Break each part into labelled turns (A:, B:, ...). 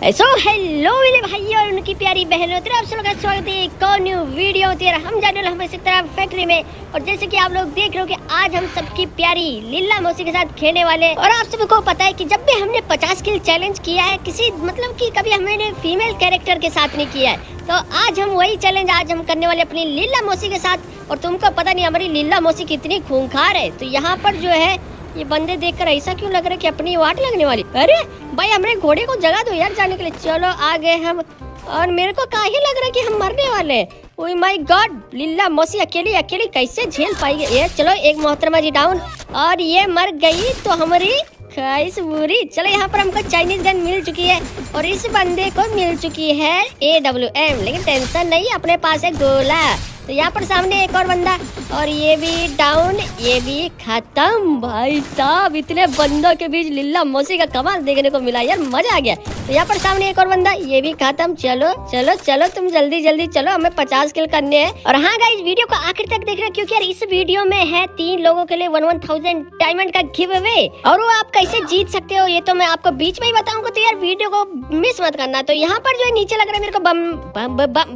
A: So hello मेरे भाई और उनकी प्यारी बहनों, तेरा आप सबका का स्वागत है एक और न्यू वीडियो तेरा हम जाने हम इसी तरह फैक्ट्री में। और जैसे कि आप लोग देख रहे हो कि आज हम सबकी प्यारी लीला मौसी के साथ खेलने वाले और आप सबको पता है कि जब भी हमने 50 किल चैलेंज किया है, किसी मतलब कि कभी हमने फीमेल कैरेक्टर के साथ नहीं किया है। तो आज हम वही चैलेंज आज हम करने वाले अपनी लीला मौसी के साथ। और तुमको पता नहीं हमारी लीला मौसी कितनी खूंखार है। तो यहाँ पर जो है ये बंदे देखकर ऐसा क्यों लग रहा है कि अपनी वाट लगने वाली? अरे, भाई हमारे घोड़े को जगा दो यार जाने के लिए। चलो, आ गए हम। और मेरे को काहे लग रहा है कि हम मरने वाले हैं? माय गॉड, लीला मौसी अकेली अकेली कैसे झेल पाएगी? ये चलो, एक मोहतरमा जी डाउन। और ये मर गई तो हमारी खाइश बुरी चलो, यहाँ पर हमको चाइनीज़ गन मिल चुकी है। और इस बंदे को मिल चुकी है ए डब्ल्यू एम लेकिन टेंशन नहीं, अपने पास है गोला। तो यहाँ पर सामने एक और बंदा और ये भी डाउन ये भी खत्म। भाई साहब, इतने बंदों के बीच लिल्ला मौसी का कमाल देखने को मिला, यार मज़ा आ गया। तो यहाँ पर सामने एक और बंदा ये भी खत्म। चलो चलो चलो, तुम जल्दी जल्दी चलो, हमें पचास किल करने हैं। और हाँ इस वीडियो को आखिर तक देखना, क्योंकि यार इस वीडियो में है तीन लोगों के लिए वन वन थाउज़ेंड डायमंड का गिव अवे और वो आप कैसे जीत सकते हो, ये तो मैं आपको बीच में ही बताऊँगा तो यार वीडियो को मिस मत करना। तो यहाँ पर जो नीचे लग रहा है मेरे को बम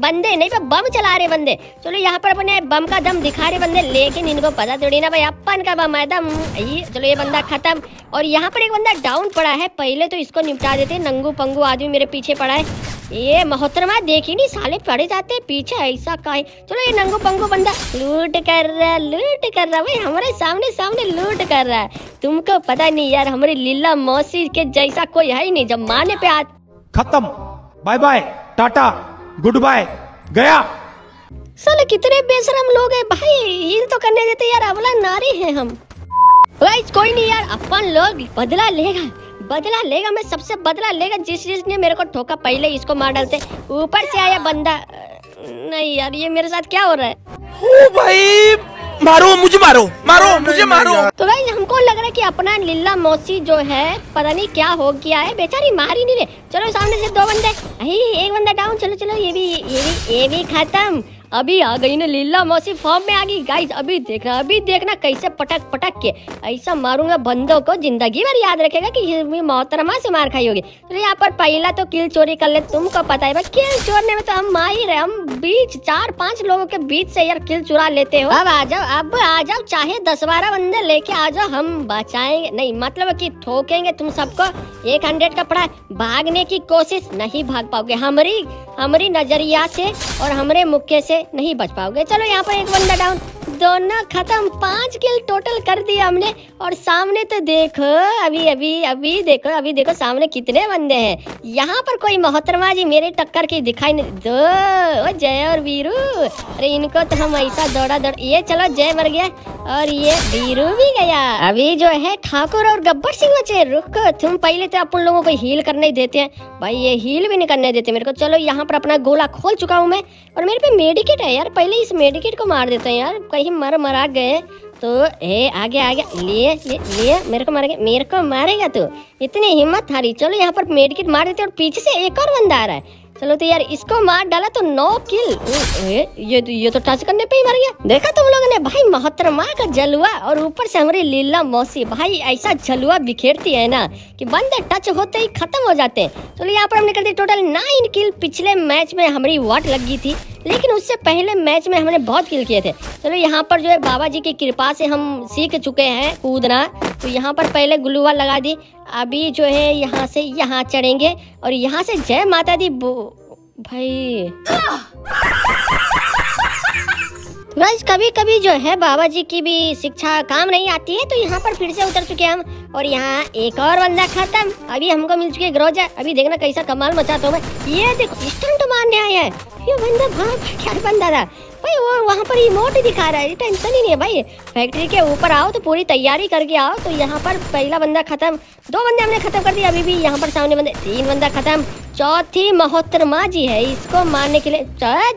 A: बंदे, नहीं, बम चला रहे बंदे। चलो यहाँ पर अपने बम का दम दिखा रहे बंदे, लेकिन इनको पता थोड़ी ना भाई अपन का बम है, दम। चलो ये बंदा खत्म। और यहाँ पर एक बंदा डाउन पड़ा है, पहले तो इसको निपटा देते, नंगू पंगू आदमी मेरे पीछे पड़ा है। ये मोहतरमा देखी नहीं, साले पड़े जाते पीछे, ऐसा का है? चलो ये नंगू पंगू बंदा लूट कर रहा है, लूट कर रहा भाई, हमारे सामने सामने लूट कर रहा है। तुमको पता नहीं यार, हमारी लीला मौसी के जैसा कोई है ही नहीं, जब माने पे आ
B: खत्म। Bye bye, ta ta, good bye, गया।
A: साले कितने बेशरम लोग हैं भाई। हील तो करने देते यार अवला नारी है हम। गाइस कोई नहीं यार अपन लोग बदला लेगा। बदला लेगा मैं सबसे बदला लेगा जिस जिसने मेरे को ठोका पहले इसको मार डालते। ऊपर से आया बंदा। नहीं यार ये मेरे साथ क्या हो रहा है?
C: ओ भाई मारो मुझे मारो मारो मुझे मारो।
A: तो भाई हमको लग रहा है कि अपना लीला मौसी जो है पता नहीं क्या हो गया है। बेचारी मार ही नहीं रहे। चलो सामने से दो बंदे। एक बंदा डाउन चलो चलो ये भी ये भी ये भी खत्म। अभी आ गई ना लीला मौसी, फॉर्म में आ गई। गाइस अभी देखना अभी देखना कैसे पटक पटक के। ऐसा मारूँगा बंदों को, ज़िंदगी भर याद रखेगा कि मोहतरमा से मार खाई होगी। तो यहाँ पर पहला तो किल चोरी कर ले, तुमको पता है किल चोरने में तो हम माहिर है हम बीच, चार, पाँच लोगों के बीच से यार किल चुरा लेते हो। अब आ जाओ, अब आ जाओ, चाहे दस बारह बंदे लेके आ जाओ, हम बचाएँगे। नहीं मतलब की ठोकेंगे तुम सबको, एक हंड्रेड का पड़ा भागने की कोशिश नहीं भाग पाओगे। हमारी हमारी नज़रिया से और हमारे मुक्के से नहीं बच पाओगे। चलो यहाँ पर एक बंदा डाउन दोनों खत्म। पाँच किल टोटल कर दिया हमने। और सामने तो देखो, अभी अभी अभी देखो अभी देखो सामने कितने बंदे हैं। यहाँ पर कोई मोहतरमा जी मेरे टक्कर की दिखाई नहीं दो। जय और वीरू। अरे इनको तो हम ऐसा दौड़ा दौड़ ये चलो जय मर गया और ये वीरू भी गया। अभी जो है ठाकुर और गब्बर सिंह बचे रुक तुम पहले तो अपन लोगों को हील करने देते हैं। भाई ये हील भी नहीं करने देते मेरे को। चलो यहाँ पर अपना गोला खोल चुका हूँ मैं। और मेरे पे मेडिकेट है यार। पहले इस मेडिकेट को मार देते हैं यार। कहीं मर मरा गए तो ए आगे आगे। लिए लिए, लिए। मेरे को मारेगा मेरे को मारेगा तू। इतनी हिम्मत हारी। चलो यहाँ पर मेडिकेट मार देते और पीछे से एक और बंदा आ रहा है। चलो तो यार इसको मार डाला तो नौ किल। ए, ये तो ये तो टच करने पे ही मर गया। देखा तुम लोगों ने? भाई मोहतरमा का जलुआ और ऊपर से हमारी लीला मौसी। भाई ऐसा जलुआ बिखेरती है ना कि बंदे टच होते ही खत्म हो जाते हैं। चलो यहाँ पर हमने कर दी टोटल नाइन किल पिछले मैच में हमारी वाट लगी थी लेकिन उससे पहले मैच में हमने बहुत किल किए थे। चलो यहाँ पर जो है बाबा जी की कृपा से हम सीख चुके हैं कूदना। तो यहाँ पर पहले गुलुआ लगा दी अभी जो है यहाँ से यहाँ चढ़ेंगे और यहाँ से जय माता दी भाई। बस कभी कभी जो है बाबा जी की भी शिक्षा काम नहीं आती है तो यहाँ पर फिर से उतर चुके हम। और यहाँ एक और बंदा खत्म। अभी हमको मिल चुके ग्रोजा। अभी देखना कैसा कमाल मचाता हूँ मैं। ये देखो स्टंट मारने आया है। ये बंदा भाग क्या बंदा था? भाई, वो वहाँ पर इमोट दिखा रहा है। टेंशन ही नहीं है भाई। फैक्ट्री के ऊपर आओ तो पूरी तैयारी करके आओ। तो यहाँ पर पहला बंदा खत्म, दो बंदे हमने खत्म कर दिया। अभी भी यहाँ पर सामने बंदे, तीन बंदा खत्म। चौथी मोहतरमा जी है, इसको मारने के लिए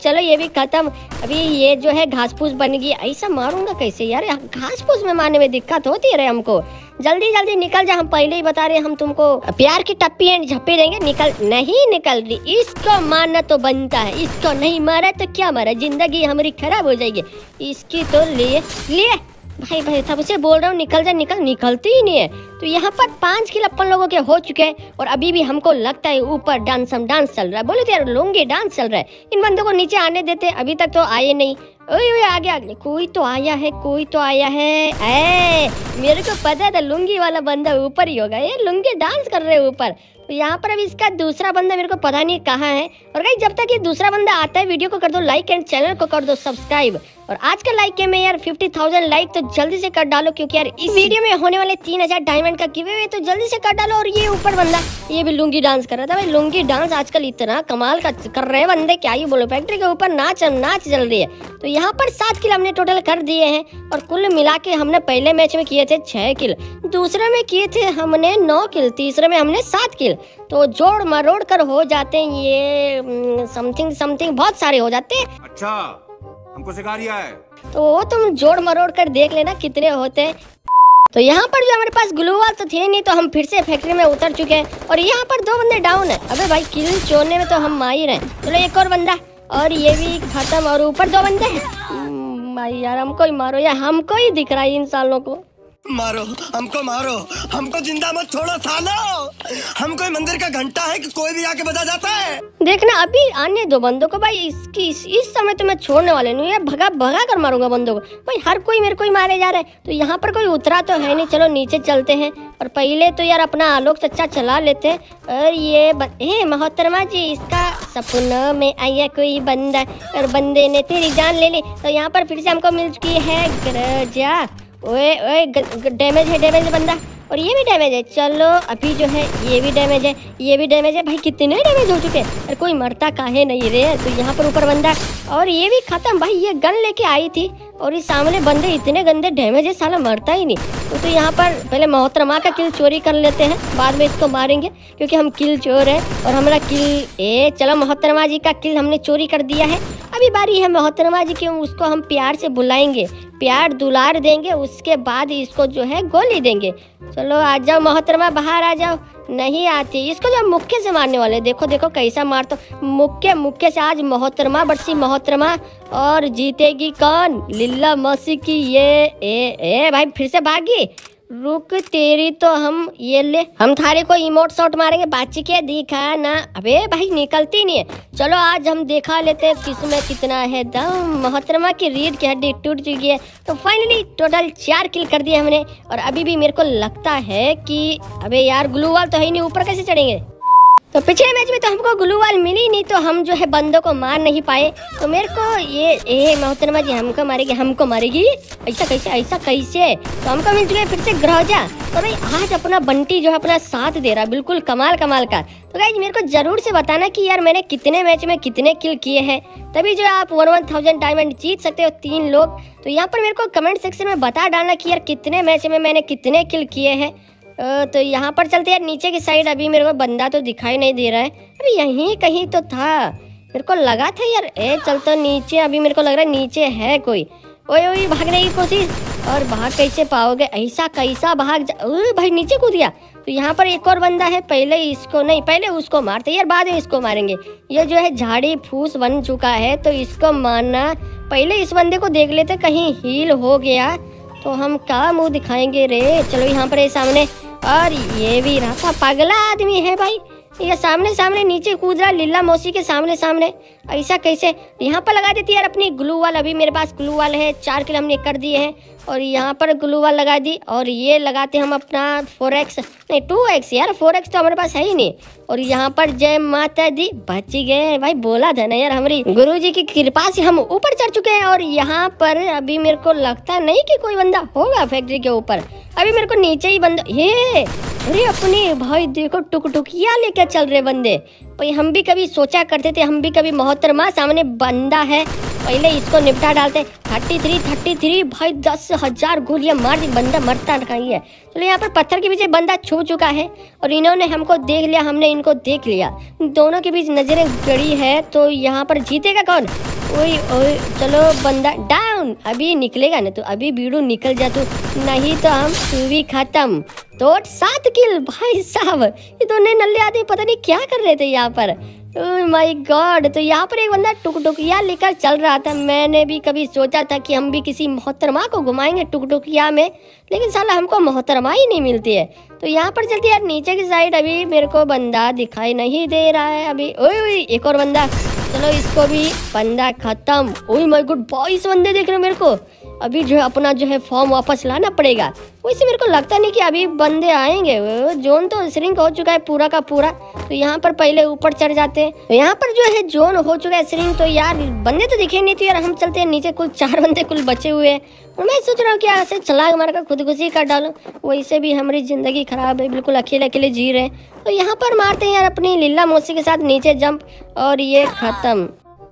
A: चलो ये भी खत्म। अभी ये जो है घास फूस बन गई ऐसा मारूँगा कैसे? यार घास फूस में मारने में दिक्कत होती है हमको। जल्दी जल्दी निकल जा, हम पहले ही बता रहे हम तुमको प्यार की टप्पी एंड झप्पी देंगे, निकल नहीं निकल रही। इसको मारना तो बनता है, इसको नहीं मारा तो क्या मारा? ज़िंदगी हमारी खराब हो जाएगी। इसकी तो लिए लिए भाई भाई, तब उसे बोल रहा हूँ, निकल जा, निकल। निकलती ही नहीं है। तो यहाँ पर पाँच किल अपन लोगों के हो चुके हैं और अभी भी हमको लगता है ऊपर डांस हम डांस चल रहा है। बोले तो यार, लुंगी डांस चल रहा है। इन बंदों को नीचे आने देते, अभी तक तो आए नहीं। ओए ओए, आगे आगे। कोई तो आया है, कोई तो आया है। ए मेरे को पता था लुंगी वाला बंदा ऊपर ही होगा। ये लुंगी डांस कर रहे हैं ऊपर। तो यहाँ पर अब इसका दूसरा बंदा मेरे को पता नहीं कहाँ है। और भाई जब तक ये दूसरा बंदा आता है वीडियो को कर दो लाइक एंड चैनल को कर दो सब्सक्राइब और आज का लाइक है मैं यार फिफ्टी थाउज़ेंड लाइक तो जल्दी से कर डालो, क्योंकि यार इस वीडियो में होने वाले तीन हज़ार डायमंड का गिवे हुए तो जल्दी से कर डालो। और ये ऊपर बंदा, ये भी लुंगी डांस कर रहा था भाई। लुंगी डांस आजकल इतना कमाल का कर रहे हैं बंदे, क्या ही बोलो फैक्ट्री के ऊपर नाच नाच चल रही है। तो यहाँ पर सात किल हमने टोटल कर दिए हैं, और कुल मिला के हमने पहले मैच में किए थे छह किल। दूसरे में किए थे हमने नौ किल, तीसरे में हमने सात किल। तो जोड़ मरोड़ कर हो जाते हैं ये समथिंग समथिंग बहुत सारे हो जाते हैं।
D: अच्छा। हमको सिखा रिया है।
A: तो वो तुम जोड़ मरोड़ कर देख लेना कितने होते हैं। तो यहाँ पर जो हमारे पास ग्लूवाल तो थे नहीं तो हम फिर से फैक्ट्री में उतर चुके हैं। और यहाँ पर दो बंदे डाउन है। अबे भाई किल चोरने में तो हम माहिर हैं। चलो एक और बंदा। और ये भी खत्म। और ऊपर दो बंदे हैं। हम्म, भाई यार हमको ही मारो यार हमको ही दिख रहा है इन सालों को।
E: मारो हमको मारो। हमको ज़िंदा मत छोड़ो सालो। हम कोई मंदिर का घंटा है कि कोई भी आके बजा जाता है?
A: देखना अभी आने दो बंदों को। भाई इसकी इस, इस समय तो मैं छोड़ने वाले नहीं यार भगा भगा कर मारूँगा बंदों को। भाई हर कोई मेरे को ही मारे जा रहा है। तो यहाँ पर कोई उतरा तो है नहीं। चलो नीचे चलते हैं। और पहले तो यार अपना आलोक चच्चा चला लेते हैं। और ये. ए मोहतरमा जी इसका सपनों में आया कोई बंदा। और बंदे ने तेरी जान ले ली। तो यहाँ पर फिर से हमको मिल चुकी है ग्रजा। ओए ओए डैमेज है डैमेज बंदा। और ये भी डैमेज है। चलो अभी जो है ये भी डैमेज है ये भी डैमेज है। भाई कितने डैमेज हो चुके हैं। अरे कोई मरता काहे नहीं रे? तो यहाँ पर ऊपर बंदा और ये भी खत्म। भाई ये गन लेके आई थी और इस सामने बंदे इतने गंदे डैमेज है साला मरता ही नहीं। तो, तो यहाँ पर पहले मोहतरमा का किल चोरी कर लेते हैं। बाद में इसको मारेंगे क्योंकि हम किल चोर है और हमारा किल ए चलो मोहतरमा जी का किल हमने चोरी कर दिया है। अभी बारी है मोहतरमा जी की उसको हम प्यार से बुलाएँगे। प्यार दुलार देंगे उसके बाद इसको जो है गोली देंगे। चलो आ जाओ, मोहतरमा बाहर आ जाओ। नहीं आती। इसको जो मुक्के से मारने वाले, देखो देखो, कैसा मार तो। मुक्के मुक्के से आज मोहतरमा, बरसी मोहतरमा। और जीतेगी कौन? लिल्ला मौसी की ये, ए ए, भाई, फिर से भागी। रुक तेरी तो हम, ये ले। हम थारे को इमोट शॉट मारेंगे बाची के दिखा ना। अबे भाई, निकलती नहीं है। चलो, आज हम देखा लेते हैं किसमें कितना है दम। मोहतरमा की रीढ़ की हड्डी टूट चुकी है। तो फाइनली टोटल चार किल कर दिए हमने। और अभी भी मेरे को लगता है कि, अबे यार ग्लू वाल तो है ही नहीं, ऊपर कैसे चढ़ेंगे? तो पिछले मैच में तो हमको ग्लूवाल मिली नहीं तो हम जो है बंदों को मार नहीं पाए। तो मेरे को ये ए मोहतरमा जी हमको मारेगी हमको मारेगी। ऐसा कैसे ऐसा कैसे? तो हमको मिल चुके फिर से ग्रहजा। तो भाई, आज अपना बंटी जो है अपना साथ दे रहा बिल्कुल कमाल कमाल का। तो गाइज़ मेरे को ज़रूर से बताना कि यार मैंने कितने मैच में कितने किल किए हैं। तभी जो आप वन वन थाउज़ेंड डायमंड जीत सकते हो तीन लोग। तो यहाँ पर मेरे को कमेंट सेक्शन में बता डालना कि यार कितने मैच में मैंने कितने किल किए हैं। तो यहाँ पर चलते यार नीचे की साइड अभी मेरे को बंदा तो दिखाई नहीं दे रहा है। अभी यहीं कहीं तो था। मेरे को लगा था यार, ए, चल तो नीचे। अभी मेरे को लग रहा है नीचे है कोई। ओए ओए, भागने की कोशिश। और भाग कैसे पाओगे? ऐसा कैसा भाग जा ओए भाई नीचे कूद गया। तो यहाँ पर एक और बंदा है। पहले इसको नहीं, पहले उसको मारते यार बाद में इसको मारेंगे। ये जो है झाड़ी फूस बन चुका है तो इसको मारना। पहले इस बंदे को देख लेते कहीं हील हो गया। तो हम क्या मुँह दिखाएँगे रे? चलो यहाँ पर ये सामने। और ये भी रहा था पगला आदमी है भाई। ये सामने सामने नीचे कूद रहा लीला मौसी के सामने सामने ऐसा कैसे? यहाँ पर लगा देती है यार, अपनी ग्लू वाल। अभी मेरे पास ग्लू वाल है, चार किलो हमने कर दिए हैं। और यहाँ पर ग्लू वाल लगा दी और ये लगाते हम अपना फोर एक्स नहीं टू एक्स यार फोर एक्स तो हमारे पास है ही नहीं। और यहाँ पर जय माता दी, बच गए भाई, बोला था ना यार हमारी। गुरु जी की कृपा से हम ऊपर चढ़ चुके हैं और यहाँ पर अभी मेरे को लगता नहीं कि कोई बंदा होगा फैक्ट्री के ऊपर। अभी मेरे को नीचे ही बंदा, ये, अरे अपने भाई देखो टुक टुकिया लेके चल रहे बंदे। भाई हम भी कभी सोचा करते थे, हम भी कभी मोहतरमा सामने बंदा है। पहले इसको निपटा डालते थर्टी थ्री थर्टी थ्री, भाई दस हज़ार गोलियाँ मार दी, बंदा मरता नहीं है। चलो यहाँ पर पत्थर के पीछे बंदा छू चुका है और इन्होंने हमको देख लिया, हमने इनको देख लिया। दोनों के बीच नज़रें गड़ी है तो यहाँ पर जीतेगा कौन? ओए ओए, चलो बंदा डाउन अभी निकलेगा ना तो अभी बीड़ू निकल जा तो नहीं तो हम भी खत्म। तो सात किल, भाई साहब, ये दोनों नल्ले आदमी पता नहीं क्या कर रहे थे यहाँ पर। माय oh गॉड तो यहाँ पर एक बंदा टुक टुकिया लेकर चल रहा था। मैंने भी कभी सोचा था कि हम भी किसी मोहतरमा को घुमाएँगे टुक टुकिया में, लेकिन साला हमको मोहतरमा ही नहीं मिलती है। तो यहाँ पर चलती यार नीचे की साइड अभी मेरे को बंदा दिखाई नहीं दे रहा है अभी। ओए ओए, एक और बंदा। चलो इसको भी, बंदा खत्म। ओए माय गॉड बाईस बंदे देख रहे हो मेरे को। अभी जो है अपना जो है फॉर्म वापस लाना पड़ेगा। वैसे मेरे को लगता नहीं कि अभी बंदे आएँगे। जोन तो श्रिंक हो चुका है पूरा का पूरा। तो यहाँ पर पहले ऊपर चढ़ जाते हैं। तो यहाँ पर जो है जोन हो चुका है श्रिंक तो यार बंदे तो दिखे नहीं तो यार हम चलते हैं। नीचे कुल चार बंदे कुल बचे हुए हैं। और मैं सोच रहा हूँ कि ऐसे छलांग मार कर खुदकुशी कर डालूं। वैसे भी हमारी ज़िंदगी खराब है, बिल्कुल अकेले अकेले जी रहे तो यहाँ पर मारते हैं यार अपनी लीला मौसी के साथ नीचे जंप और ये खत्म।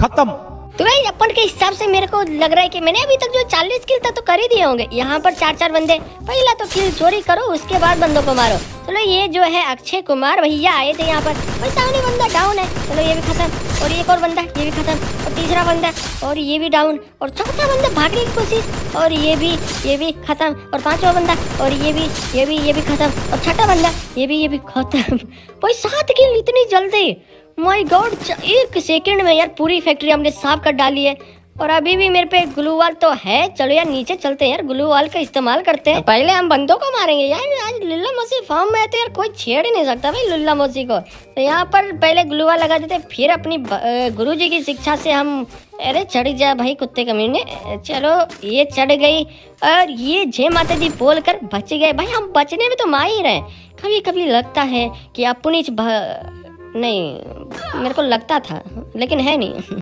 B: खत्म।
A: तो भाई, अपन के हिसाब से मेरे को लग रहा है कि मैंने अभी तक जो 40 किल तक तो कर ही दिए होंगे। यहाँ पर चार चार बंदे, पहला तो किल चोरी करो, उसके बाद बंदों को मारो। चलो, ये जो है अक्षय कुमार भैया आए थे यहाँ पर। सामने बंदा डाउन है। चलो, ये भी खत्म। और एक और बंदा, ये भी खत्म। और तीसरा बंदा, और ये भी डाउन और चौथा बंदा भागने की कोशिश, और ये भी ये भी खत्म। और पांचवा बंदा, और ये भी ये भी ये भी खत्म। और छठा बंदा, ये भी ये भी खत्म। भाई, सात किल इतनी जल्दी। माय गॉड एक सेकंड में यार पूरी फैक्ट्री हमने साफ़ कर डाली है। और अभी भी मेरे पे ग्लू वाल तो है। चलो यार, नीचे चलते हैं यार। ग्लू वाल का इस्तेमाल करते हैं। पहले हम बंदों को मारेंगे। यार, आज लुल्ला मौसी फॉर्म में है तो यार कोई छेड़ ही नहीं सकता भाई लुल्ला मौसी को। तो यहाँ पर पहले ग्लू वाल लगा देते, फिर अपनी गुरु जी की शिक्षा से हम, अरे चढ़ जा भाई कुत्ते कमीने चलो, ये चढ़ गई। और ये जय माता दी बोल कर बच गए। भाई हम बचने में तो माहिर हैं। कभी कभी लगता है कि अपनी नहीं, मेरे को लगता था, लेकिन है नहीं।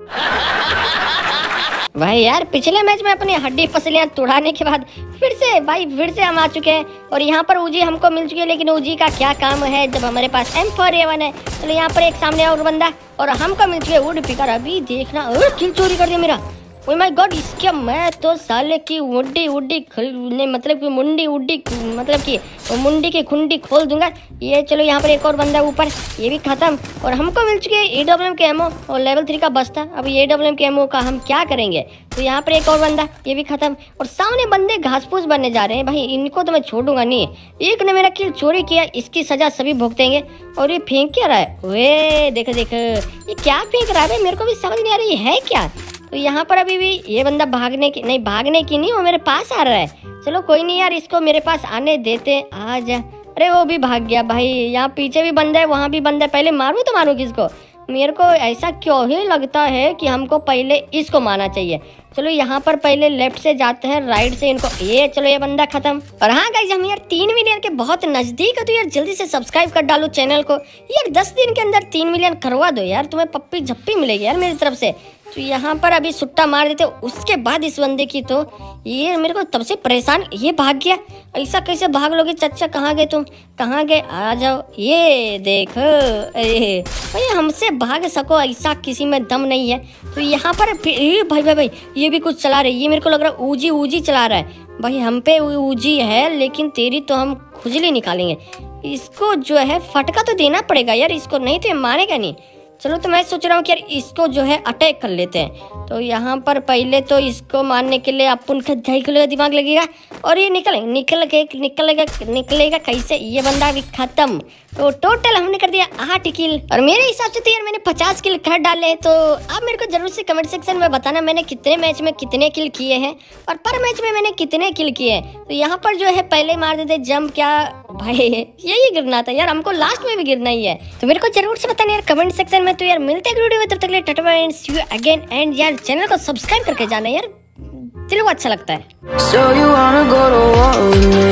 A: भाई यार, पिछले मैच में अपनी हड्डी पसलियाँ तोड़ाने के बाद फिर से, भाई फिर से हम आ चुके हैं, और यहाँ पर उजी हमको मिल चुकी है, लेकिन उजी का क्या काम है जब हमारे पास एम फोर एवन है? तो यहाँ पर एक सामने और बंदा, और हमको मिल चुके है वुड पिकर अभी देखना चोरी कर दिया मेरा। ओह माय गॉड, इसके मैं तो साले की उड्डी उड्डी नहीं मतलब कि मुंडी उड्डी मतलब कि मुंडी की खुंडी खोल दूँगा। ये चलो यहाँ पर एक और बंदा है ऊपर, ये भी खत्म। और हमको मिल चुके ए डब्ल्यू एम के एमओ और लेवल थ्री का बस्ता। अब ए डब्ल्यू एम के एमओ का हम क्या करेंगे? तो यहाँ पर एक और बंदा, ये भी खत्म। और सामने बंदे घास फूस बनने जा रहे हैं। भाई, इनको तो मैं छोड़ूँगा नहीं। एक ने मेरा किल चोरी किया, इसकी सजा सभी भुगतेंगे। और ये फेंक क्या रहा है? वे देखो देखो। ये क्या फेंक रहा है? मेरे को भी समझ नहीं आ रही है क्या? तो यहाँ पर अभी भी ये बंदा भागने की नहीं, भागने की नहीं, वो मेरे पास आ रहा है। चलो कोई नहीं यार, इसको मेरे पास आने देते आ जा। अरे वो भी भाग गया भाई, यहाँ पीछे भी बंदा है, वहाँ भी बंदा है। पहले मारू तो मारू किसको? मेरे को ऐसा क्यों ही लगता है कि हमको पहले इसको मारना चाहिए। चलो यहाँ पर पहले लेफ़्ट से जाते हैं, राइट से इनको ये चलो ये बंदा खत्म। और हाँ गाइज़ हम यार तीन मिलियन के बहुत नज़दीक है तो यार जल्दी से सब्सक्राइब कर डालो चैनल को। यार दस दिन के अंदर तीन मिलियन करवा दो यार, तुम्हें पप्पी झप्पी मिलेगी यार मेरी तरफ़ से। तो यहाँ पर अभी सुट्टा मार देते, उसके बाद इस बंदे की तो। ये मेरे को तब से परेशान, ये भाग गया। ऐसा कैसे भाग लोगे? चच्चा कहाँ गए तुम? कहाँ गए? आ जाओ। ये देखो अरे हमसे भाग सको, ऐसा किसी में दम नहीं है। तो यहाँ पर फिर भाई भाई भाई, ये भी कुछ चला रहे ये मेरे को लग रहा है ऊजी ऊजी चला रहा है। भाई, हम पे ऊजी है, लेकिन तेरी तो हम खुजली निकालेंगे। इसको जो है, फटका तो देना पड़ेगा यार, इसको नहीं तो मारेगा नहीं। चलो तो मैं सोच रहा हूँ कि यार इसको जो है अटैक कर लेते हैं। तो यहाँ पर पहले तो इसको मारने के लिए अपन का खुलेगा दिमाग लगेगा। और ये निकल निकल के निकलेगा निकलेगा कैसे? ये बंदा भी खत्म। तो टोटल हमने कर दिया आठ किल और मेरे हिसाब से तो यार मैंने पचास किल कर डाले। हैं तो आप मेरे को ज़रूर से कमेंट सेक्शन में बताना मैंने कितने मैच में कितने किल किए हैं। और पर मैच में मैंने कितने किल किए हैं। तो यहाँ पर जो है पहले मार देते जंप क्या भाई यही गिरना था यार, हमको लास्ट में भी गिरना ही है। तो मेरे को ज़रूर से बताना यार कमेंट सेक्शन में तो यार, मिलते हैं अगेन एंड यार चैनल को सब्सक्राइब करके जाना यार, दिल को अच्छा लगता है।
F: So you wanna go to war with me?